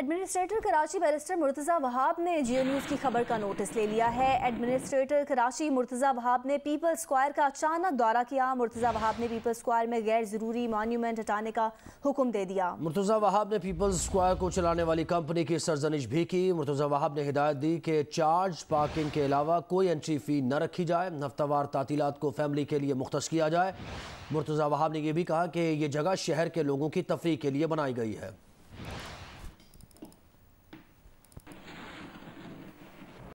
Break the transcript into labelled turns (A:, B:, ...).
A: Administrator Karachi barrister Murtaza Wahab ने जियो news की खबर का नोटिस ले लिया है। एडमिनिस्ट्रेटर कराची मुर्तज़ा वहाब ने पीपल स्क्वायर का अचानक दौरा किया। मुर्तज़ा वहाब ने पीपल स्क्वायर में गैर ज़रूरी मॉन्यूमेंट हटाने का हुक्म दे दिया।
B: मुर्तज़ा वहाब ने पीपल्स स्क्वायर को चलाने वाली कंपनी की सरजनिश भी की। मुर्तज़ा वहाब ने हिदायत दी कि चार्ज पार्किंग के अलावा कोई एंट्री फ़ी न रखी जाए। हफ्तावार तातीलत को फैमिली के लिए मुख्त किया जाए। मुर्तज़ा वहाब ने यह भी कहा कि यह जगह शहर के लोगों की तफरी के लिए बनाई गई है।